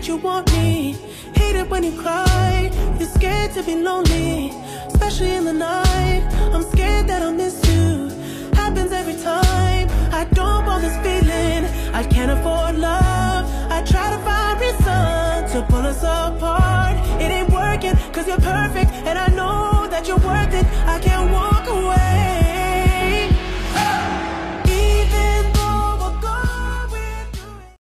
That you want me. Hate it when you cry. You're scared to be lonely, especially in the night. I'm scared that I'll miss you. Happens every time. I don't want this feeling. I can't afford.